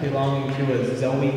belonging to a Zoe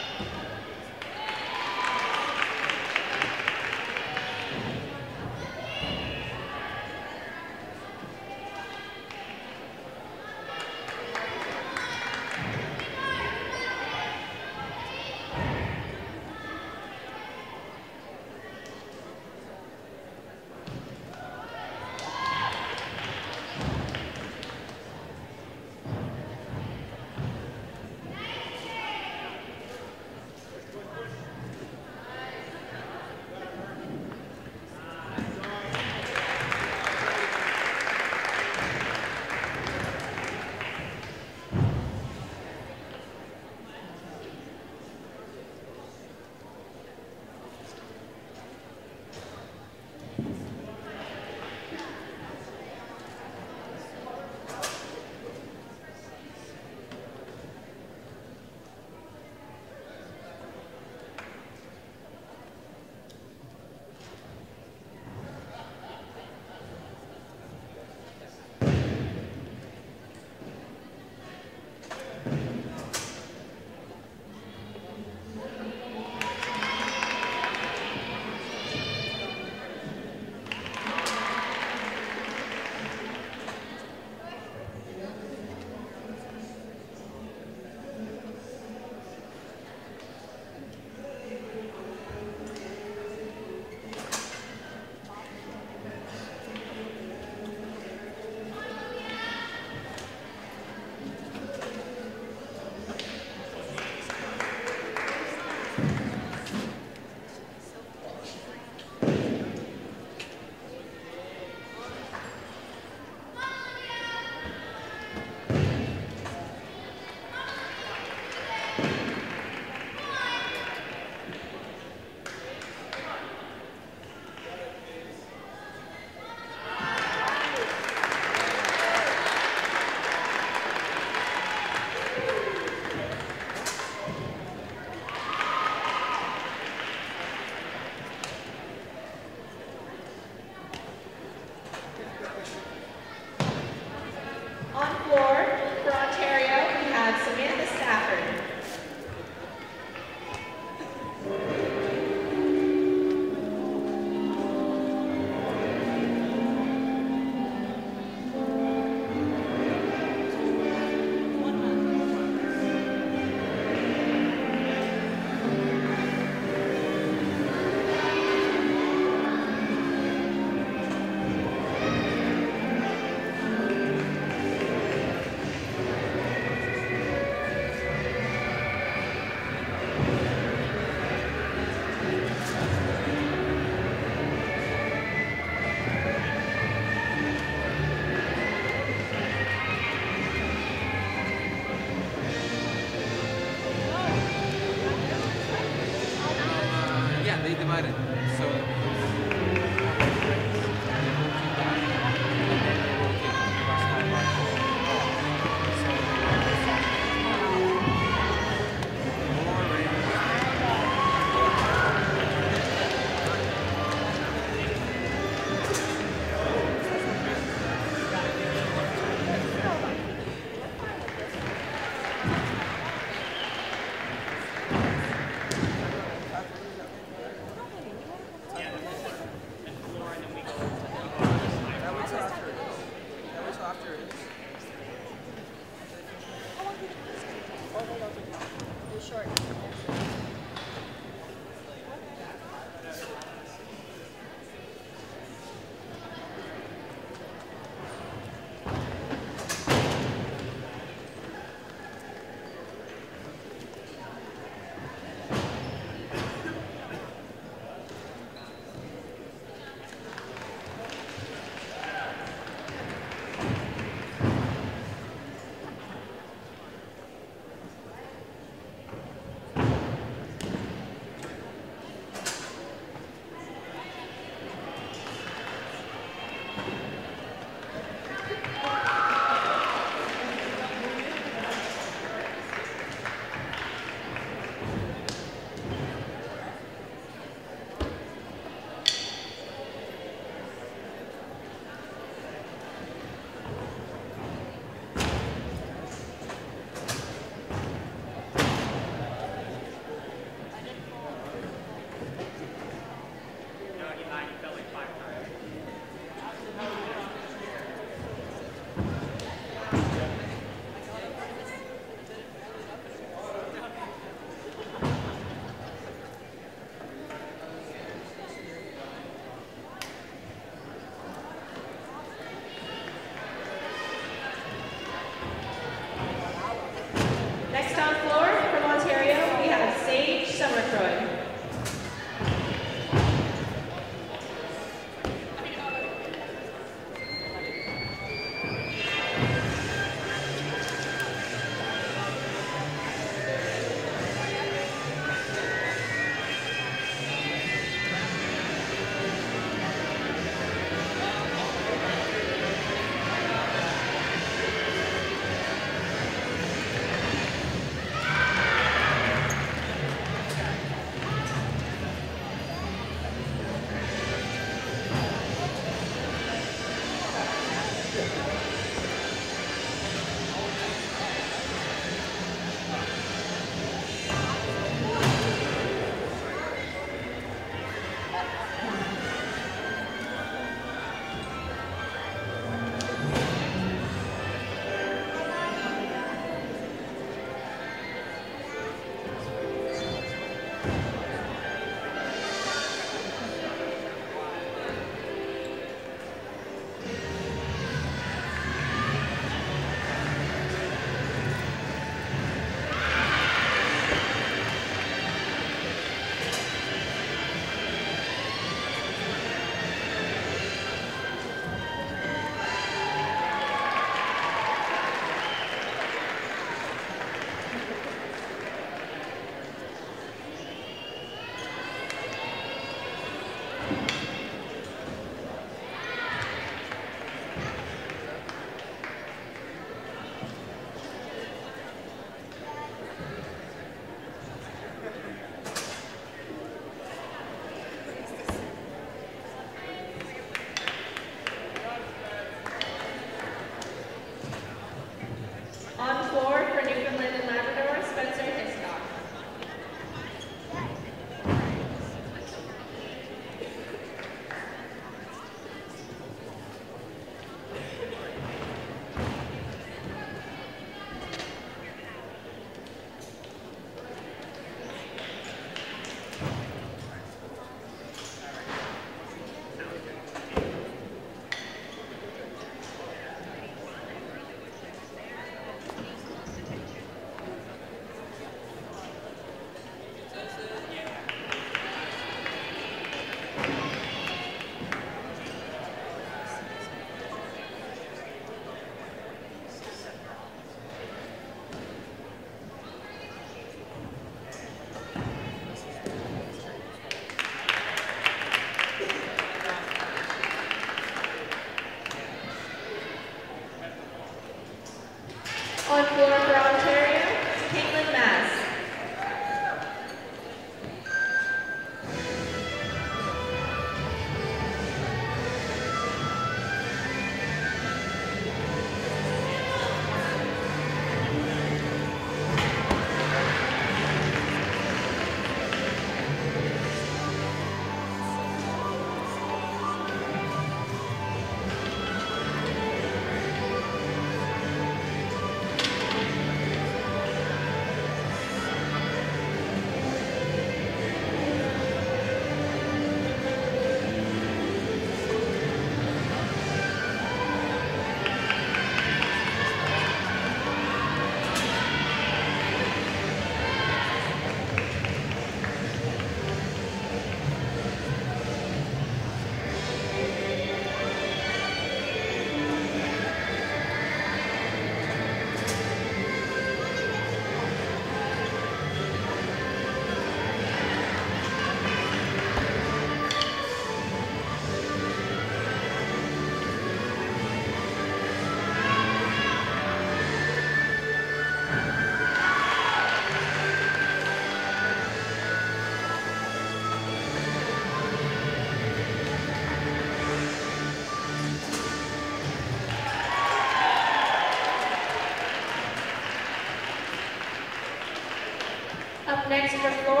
Next for floor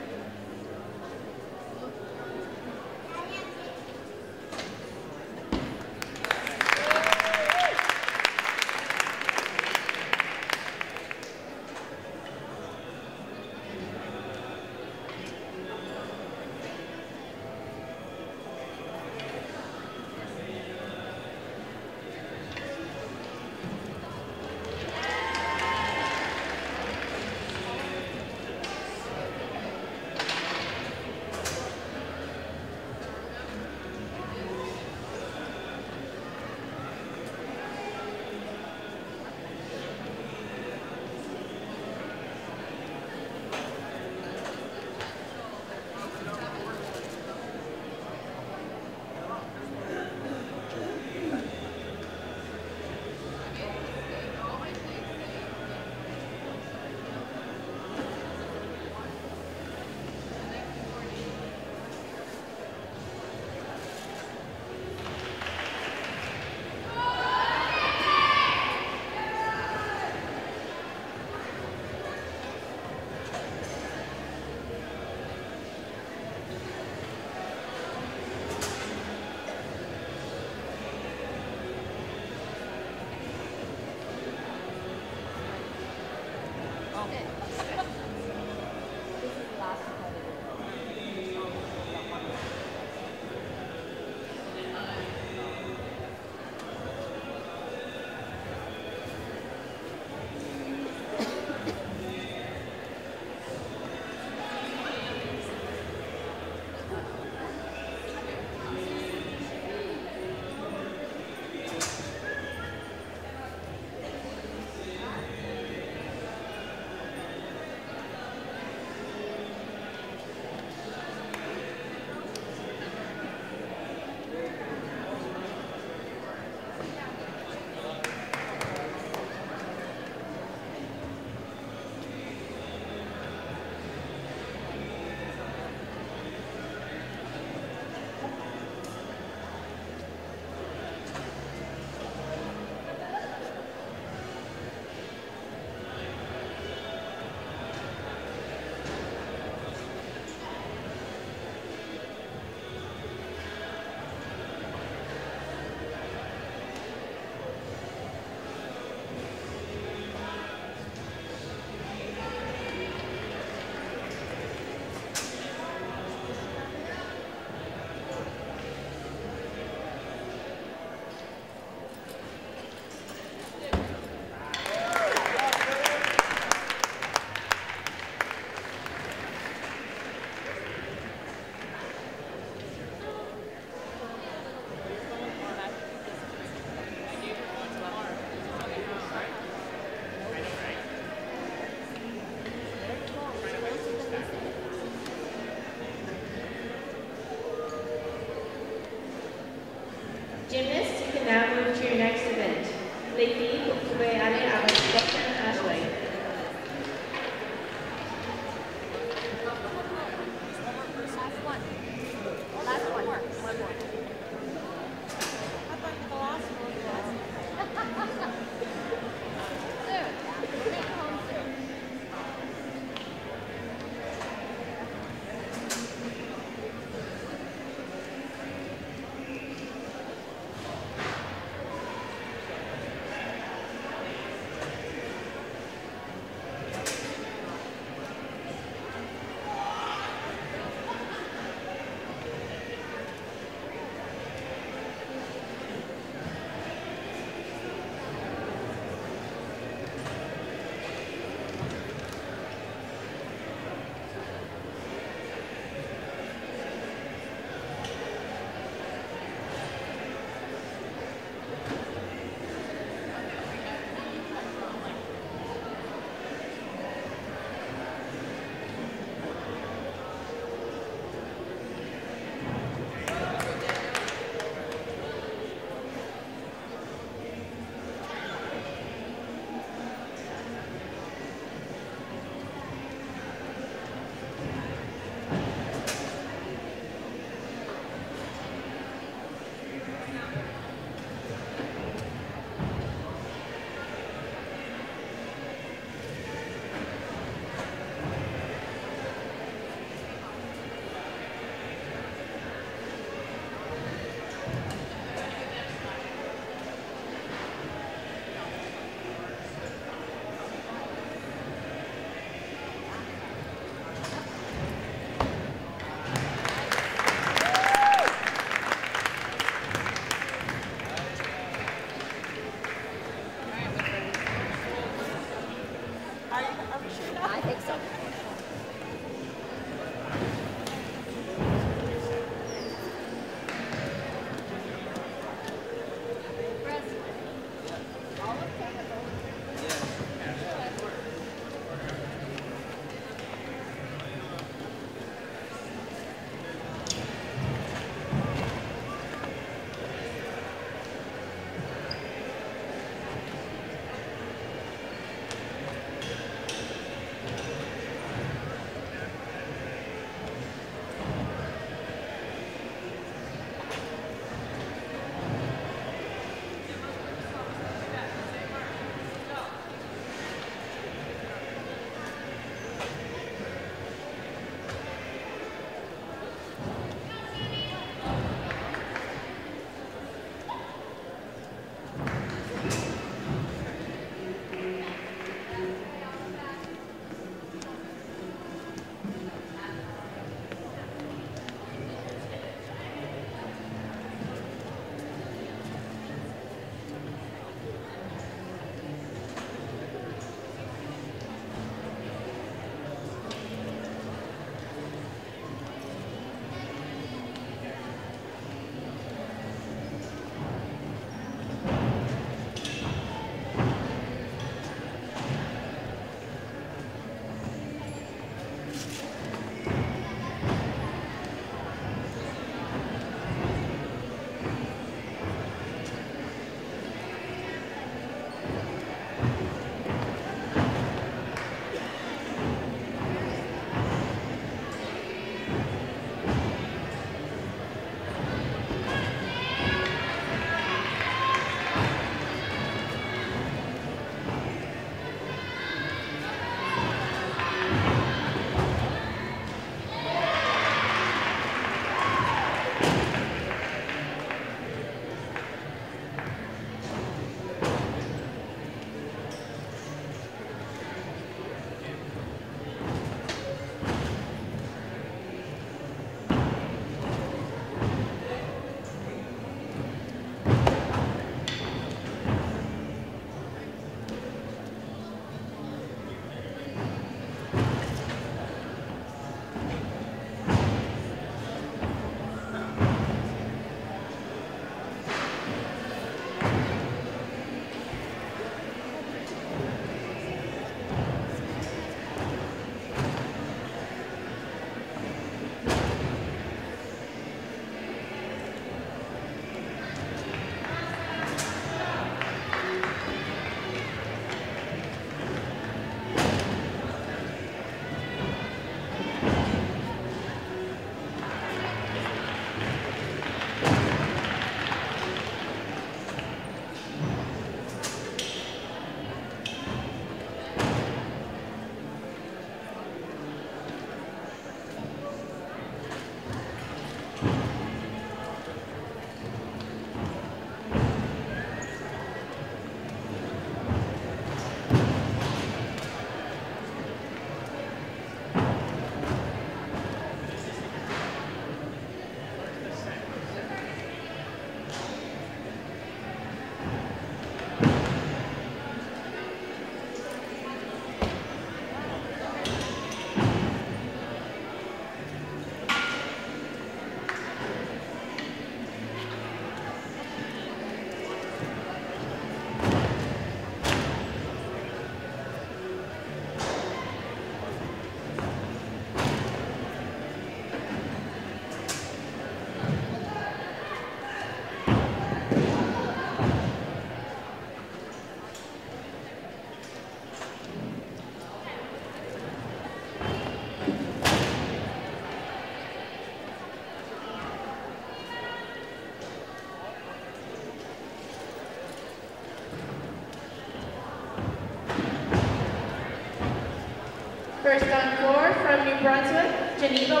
Brunswick, Geneva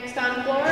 Next on floor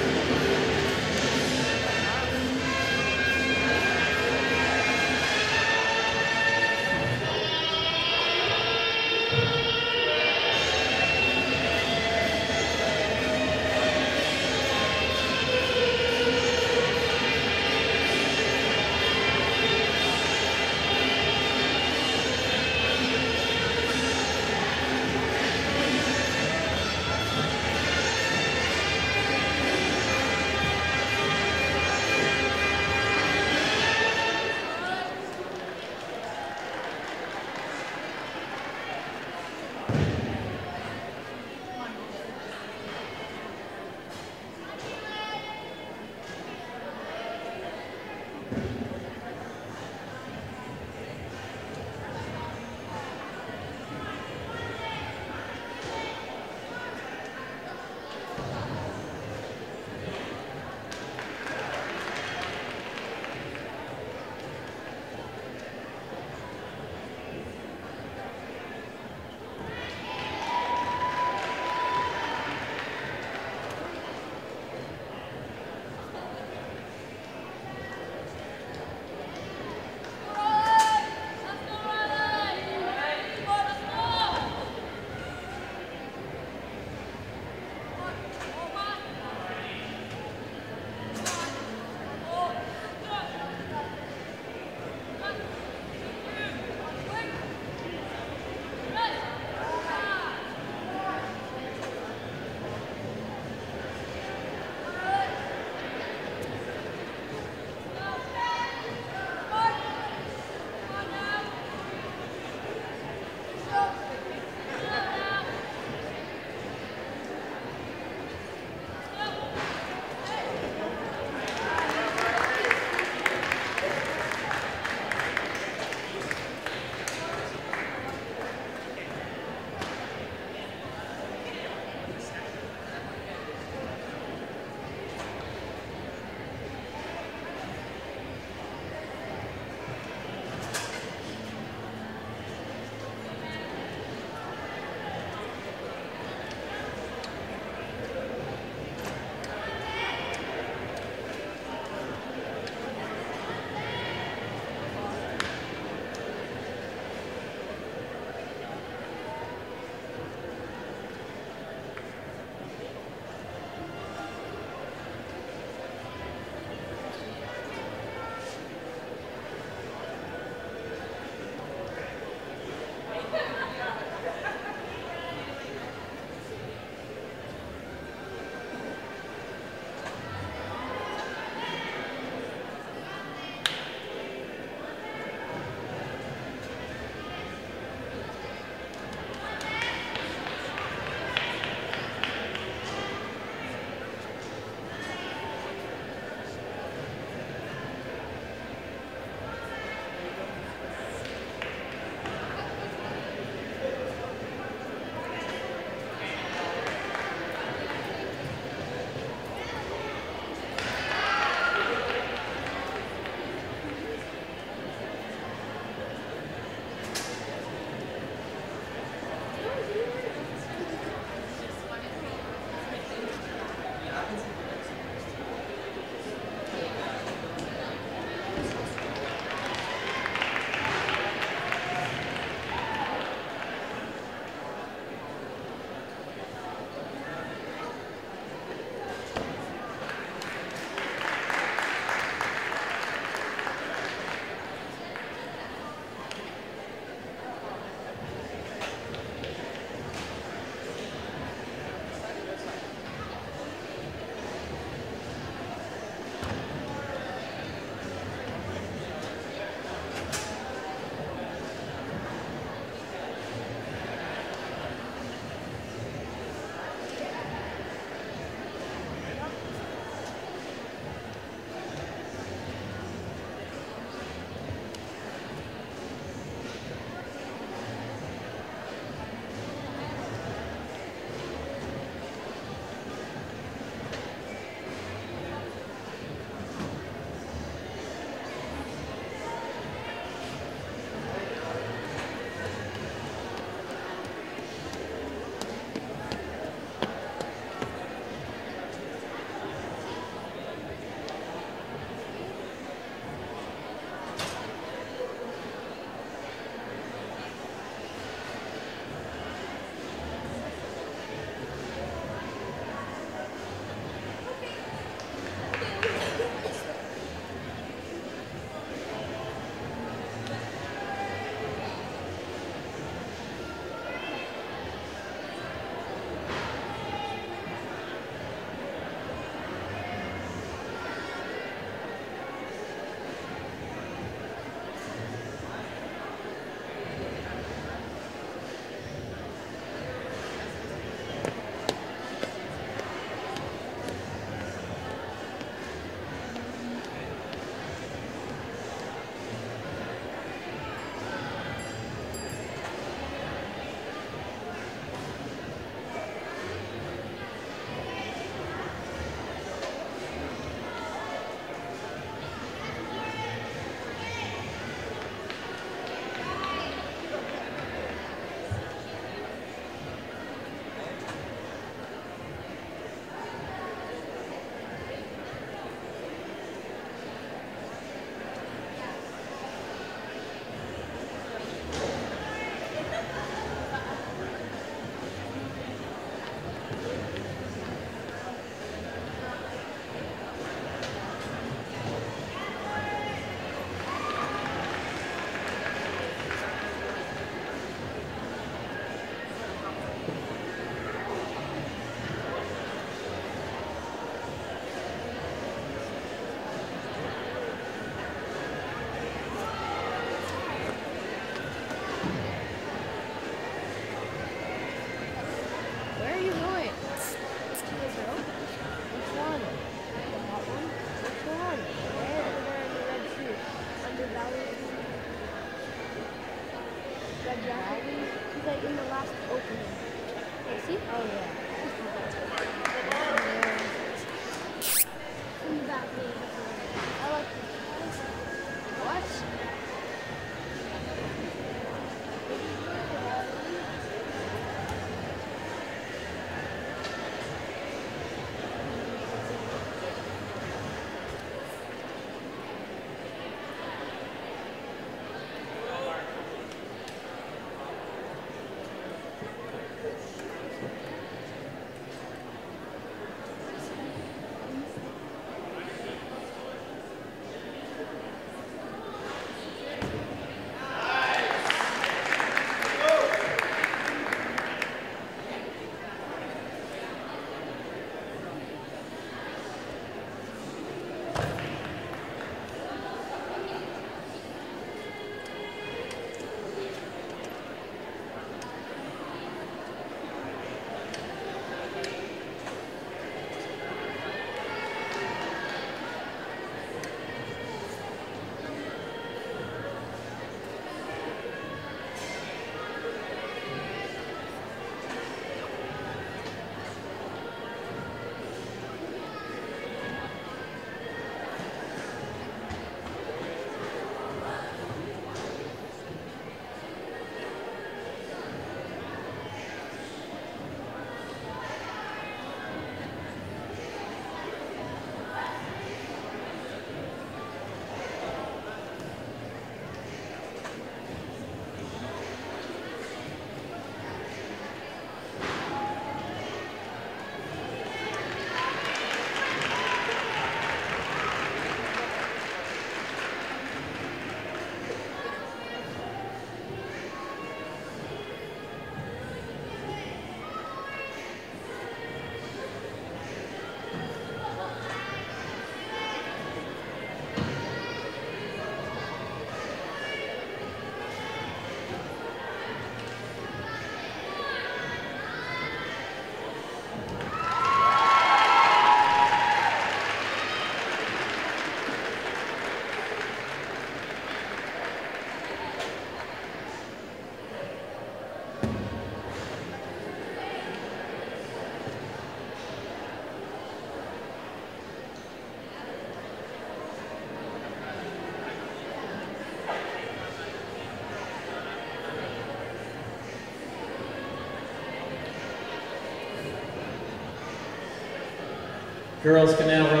Girls can now rotate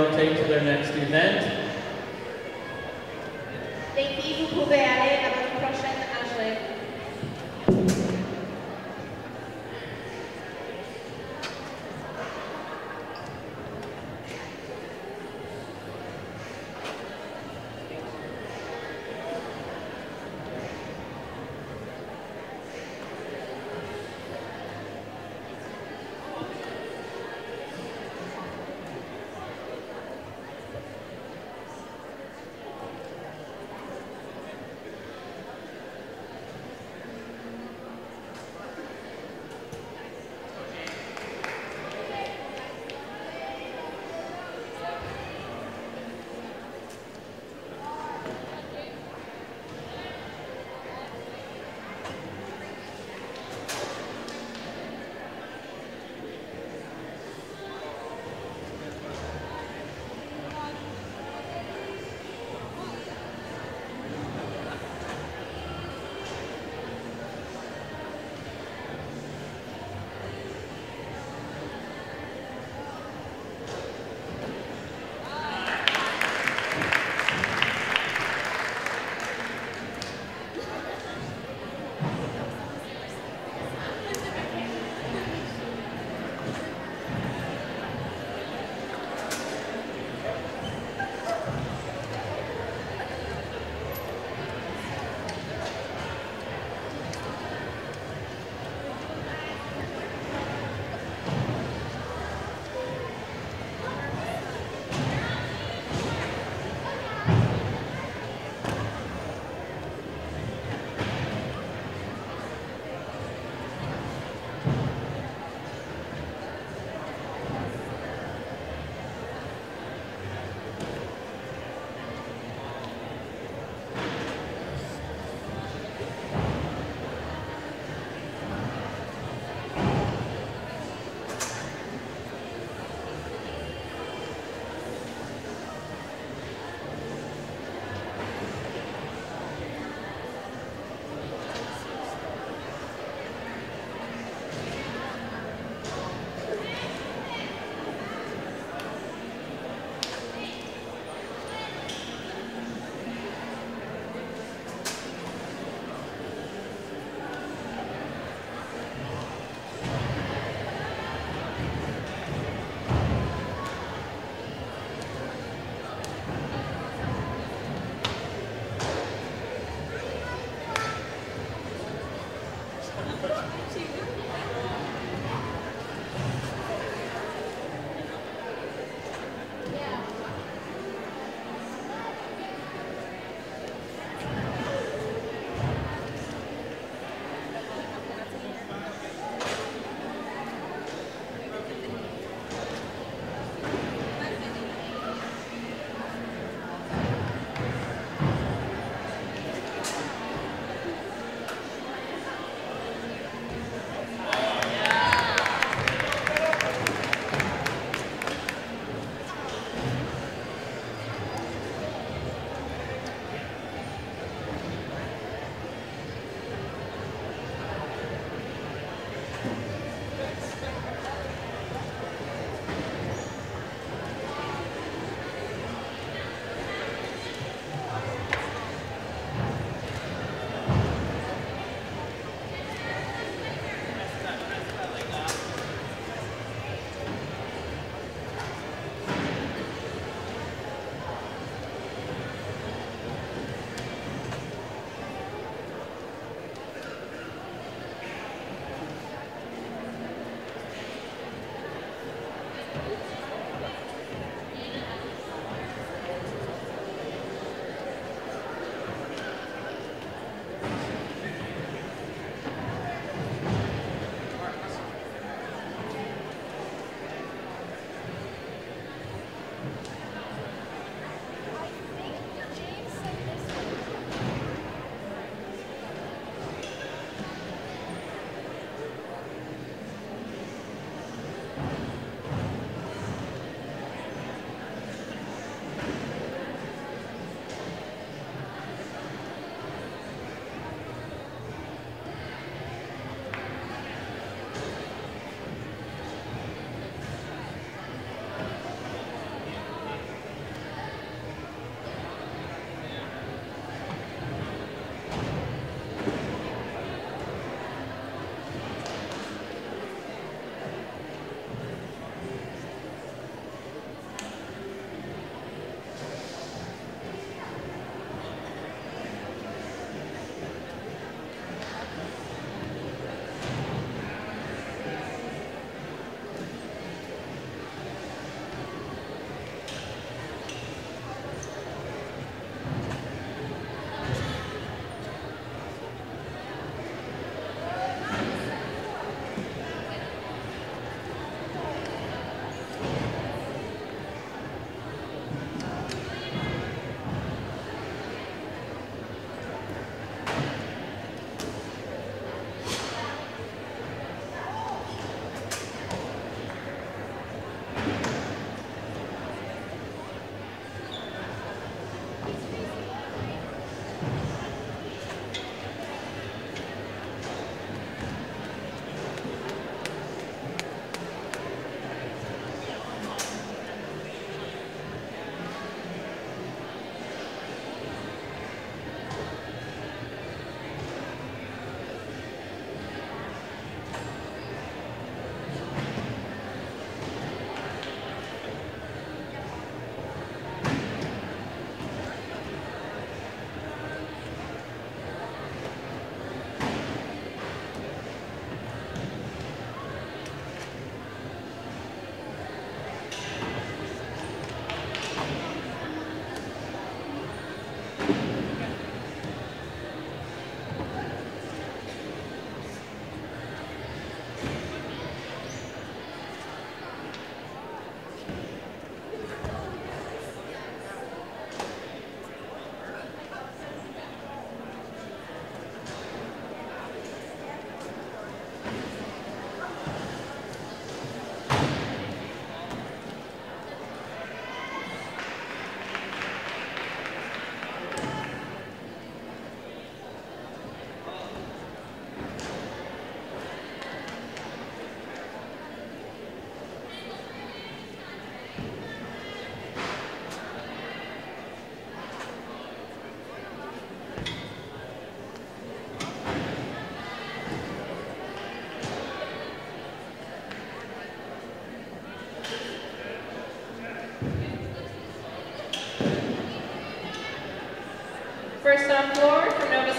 First on floor from Nova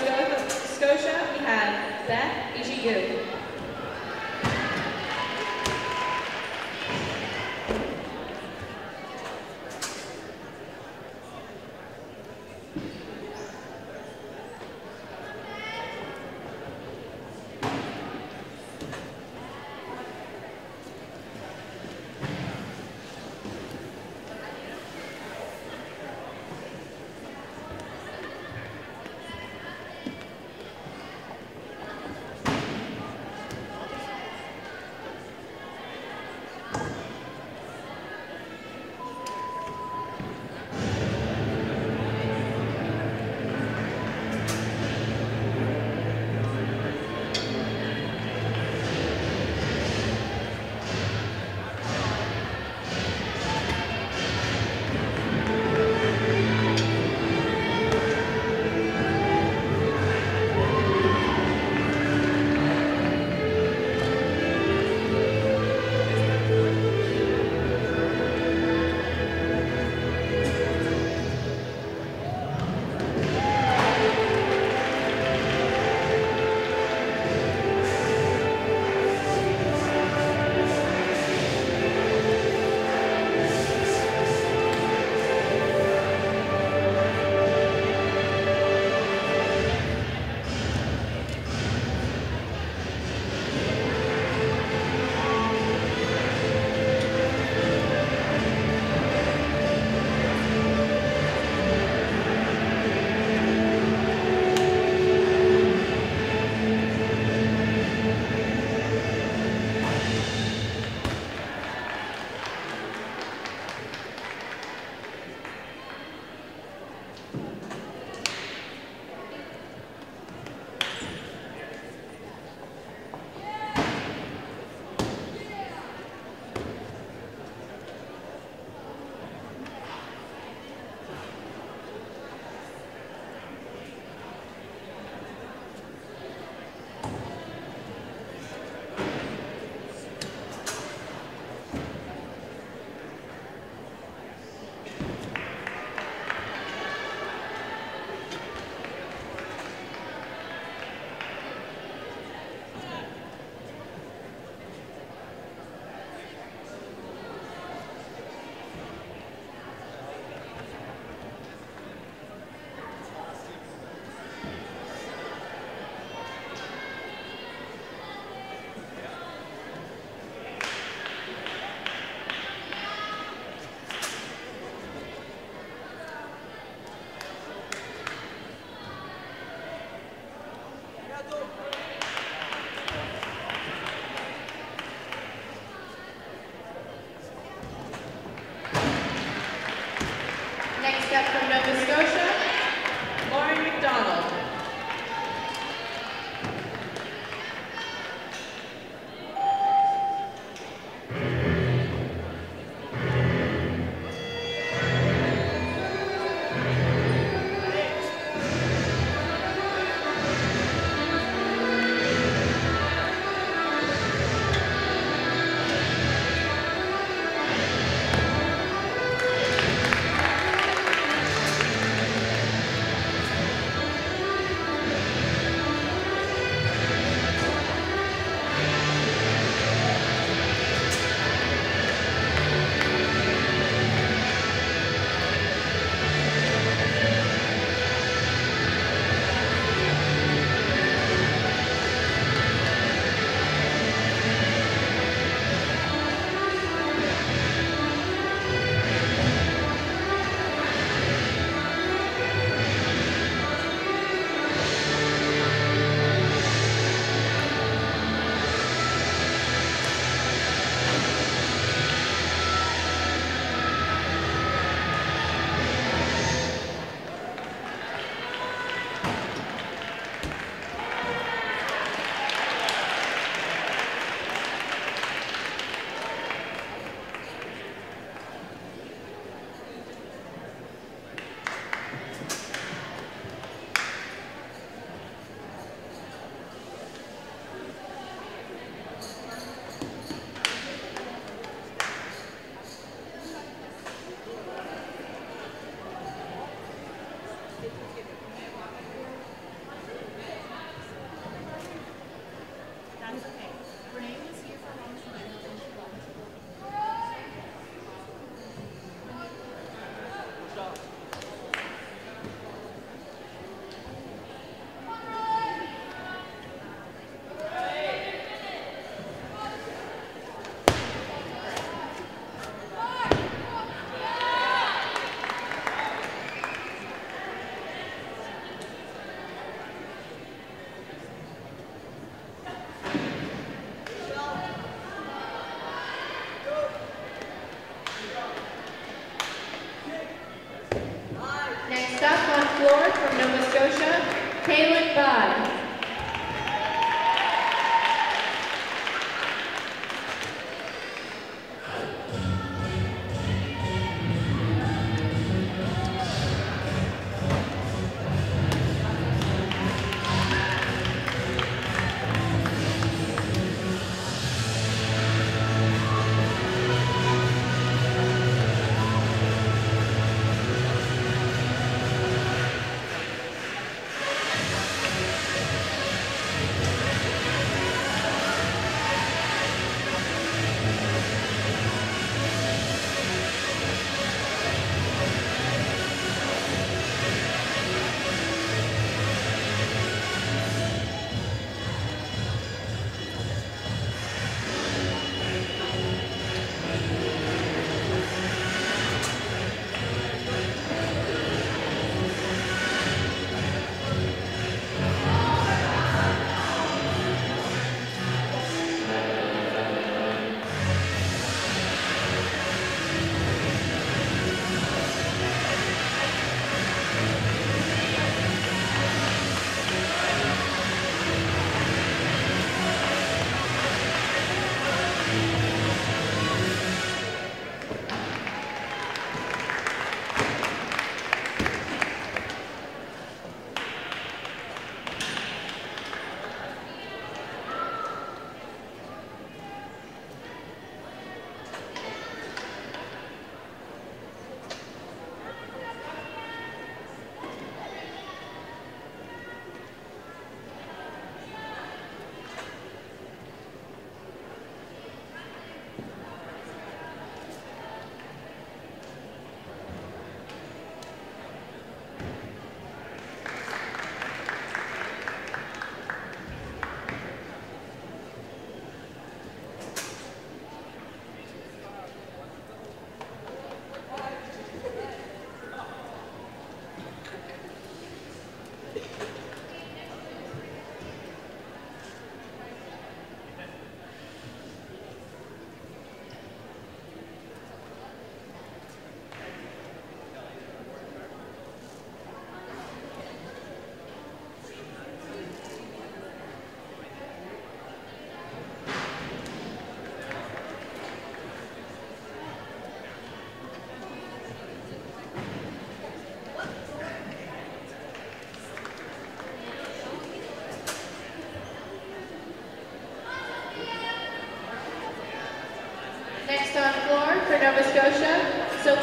Scotia, we have Beth Ishigu.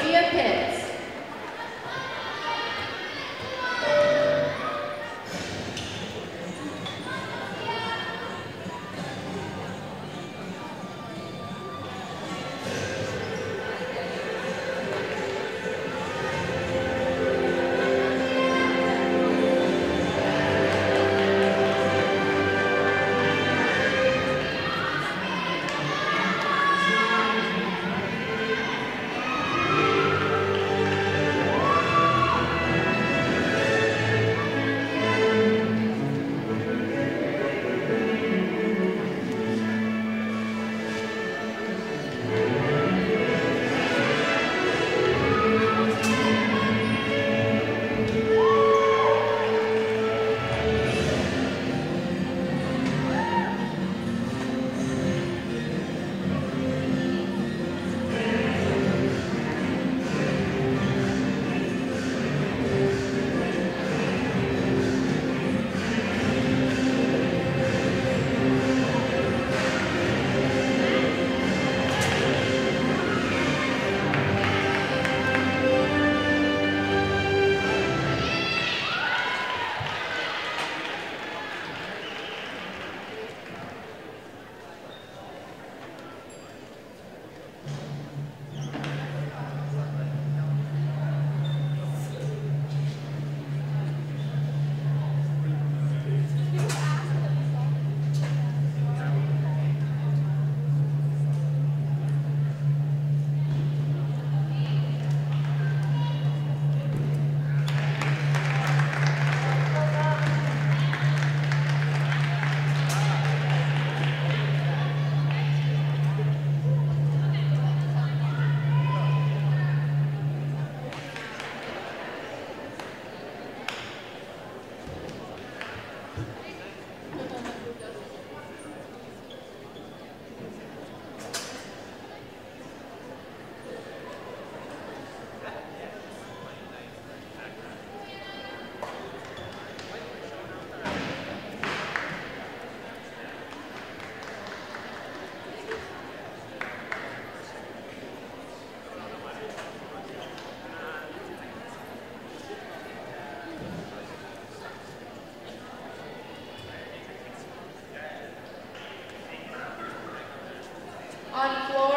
Sophia Pitts. ground floor.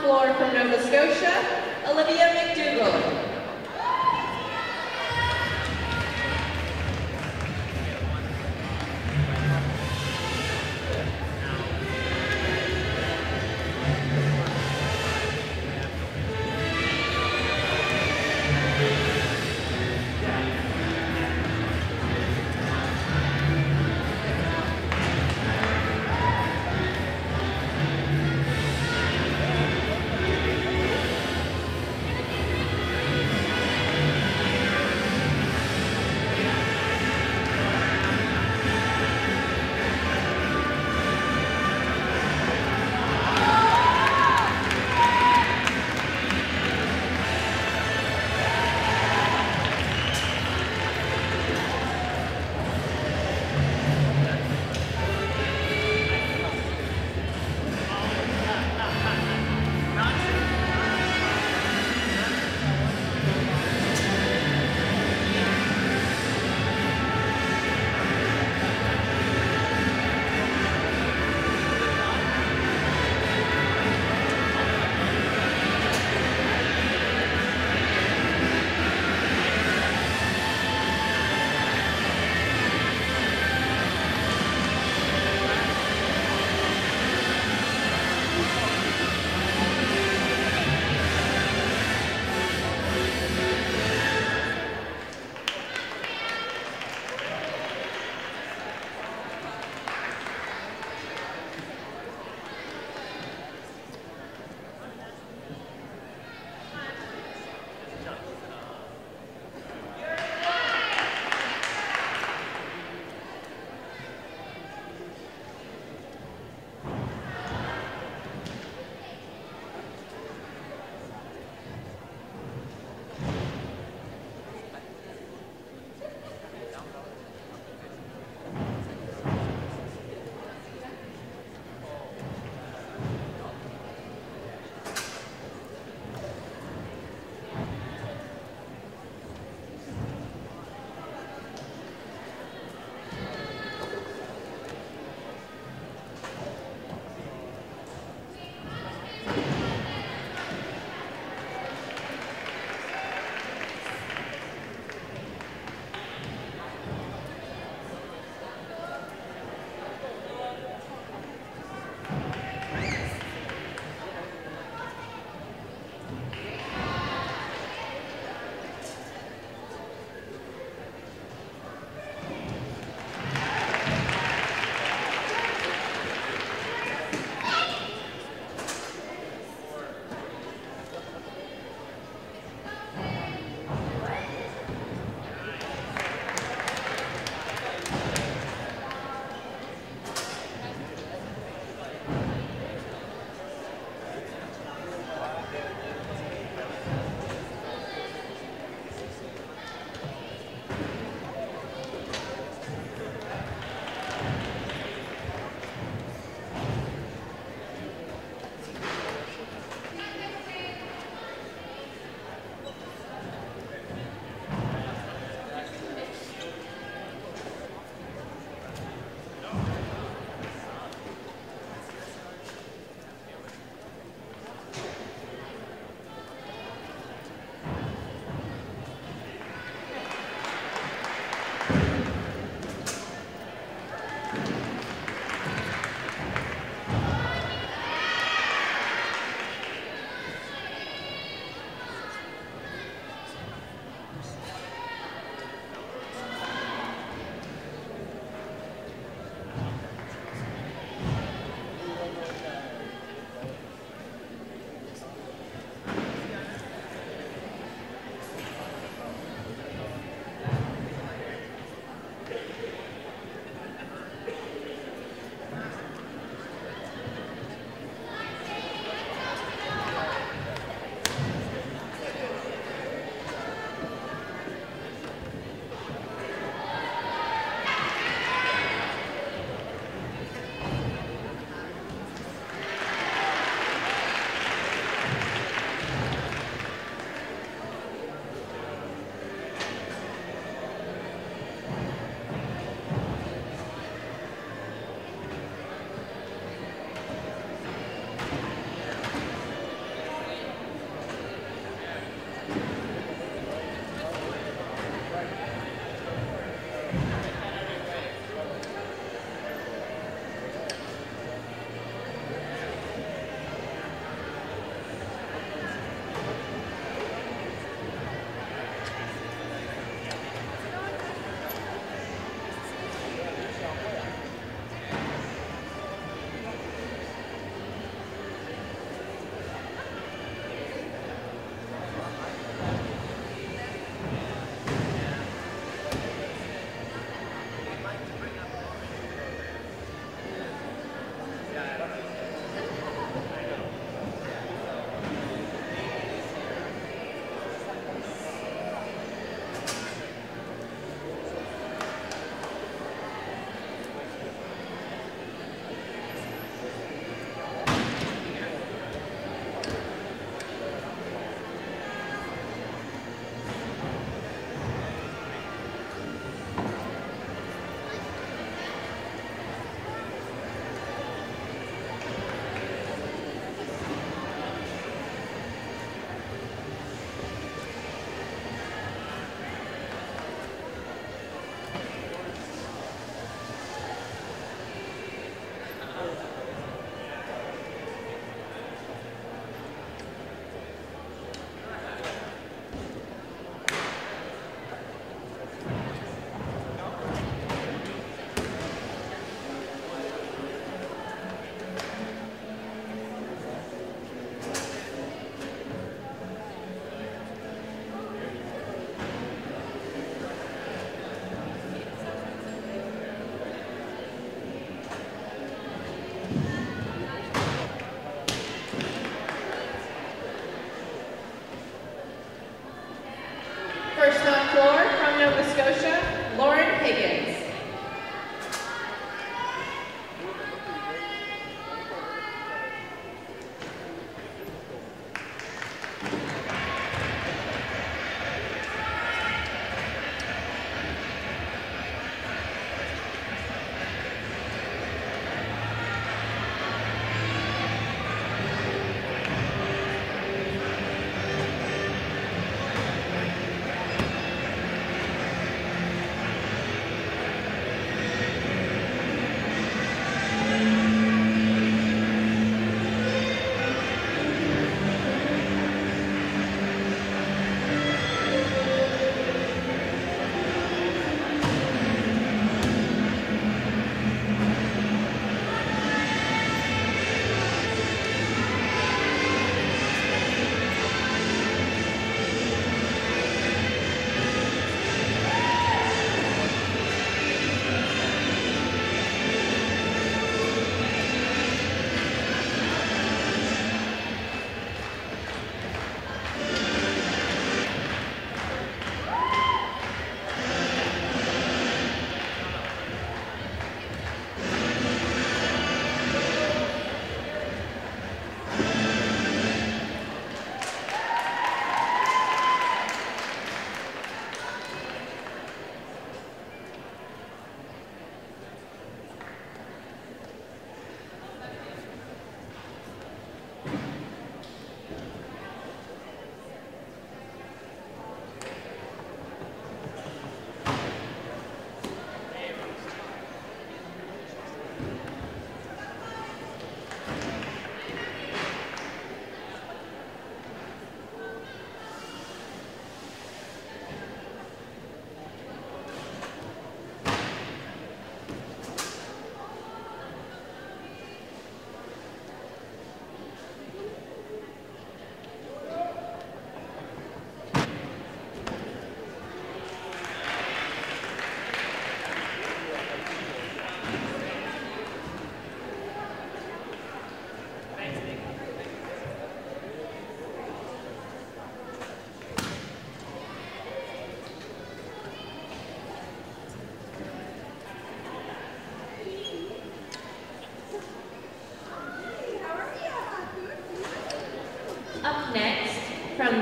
Floor from Nova Scotia, Olivia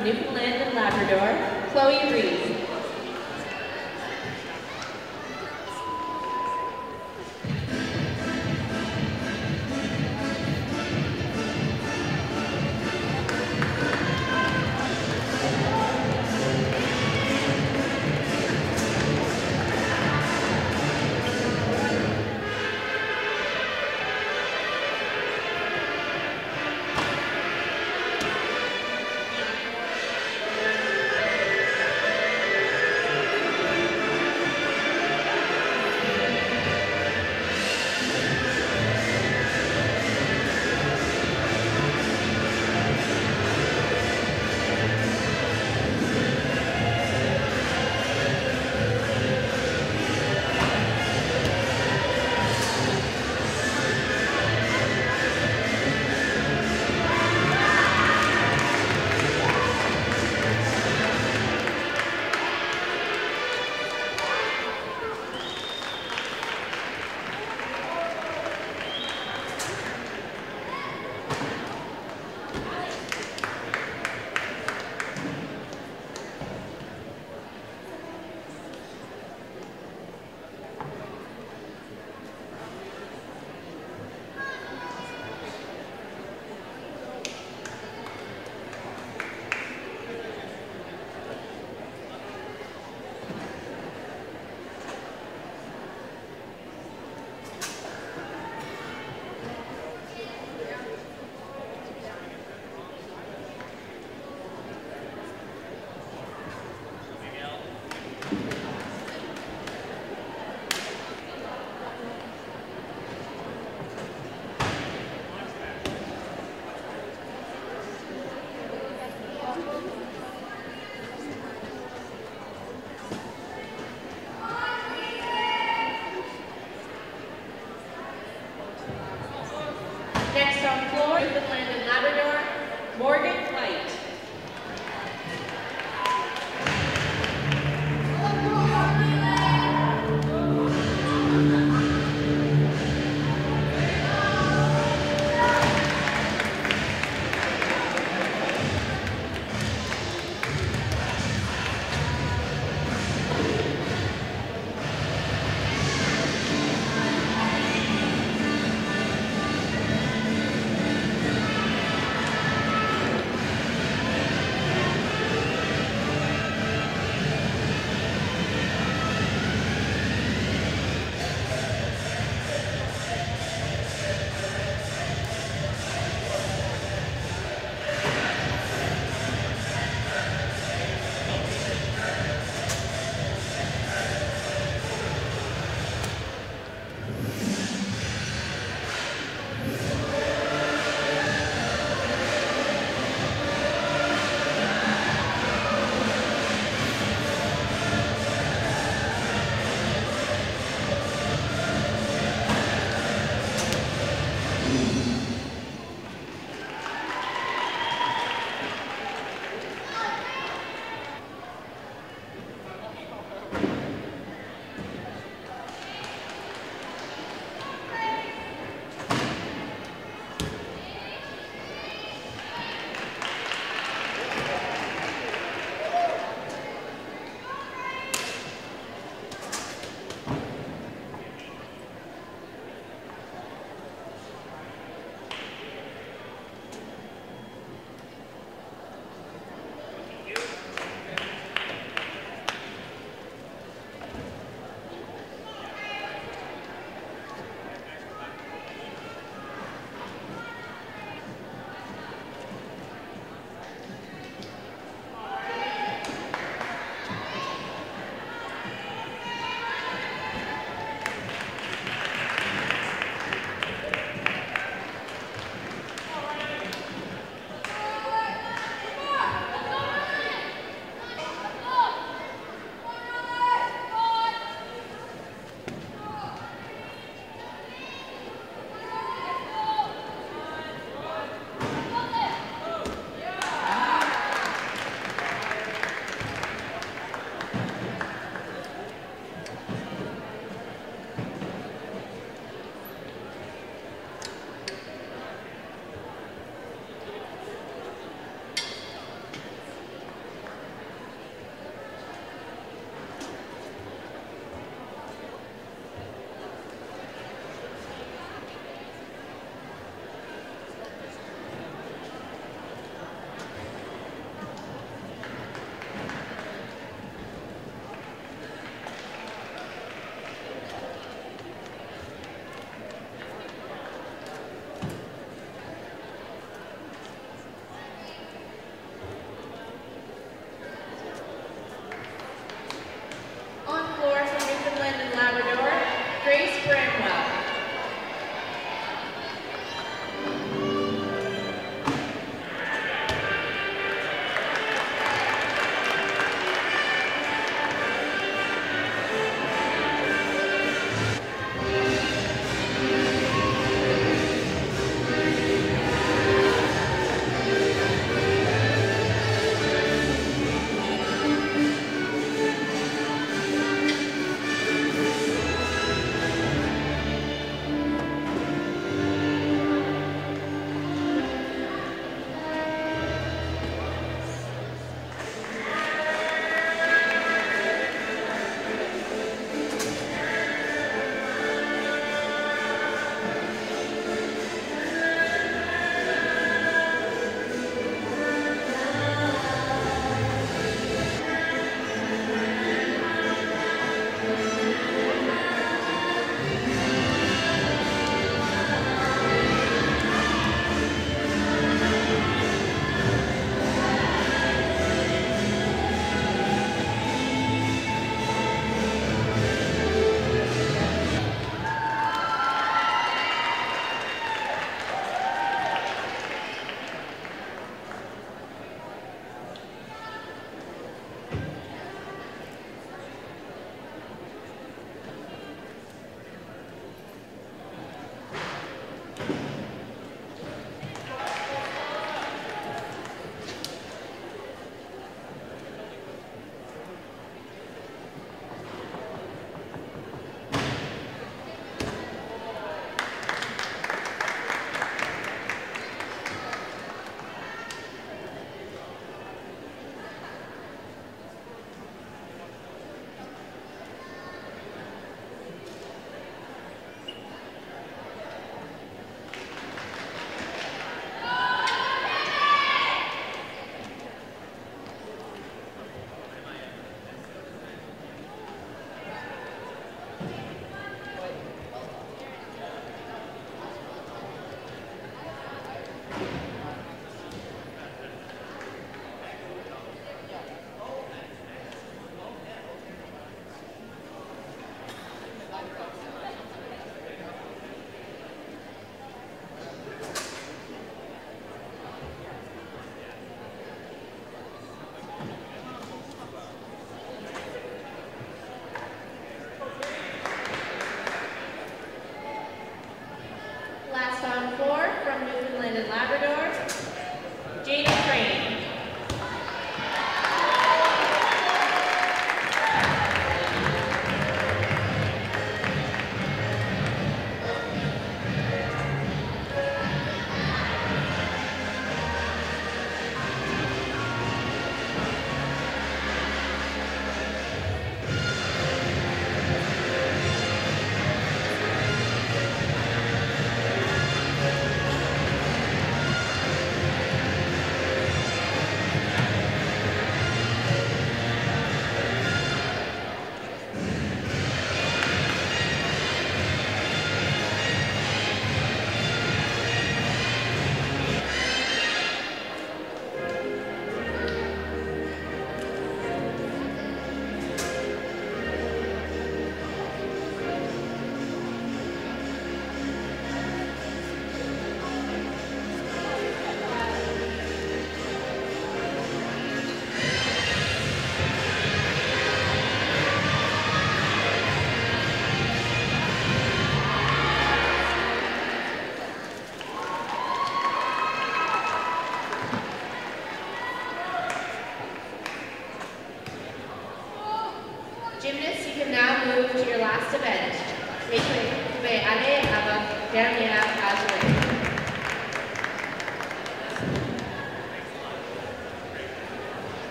from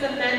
the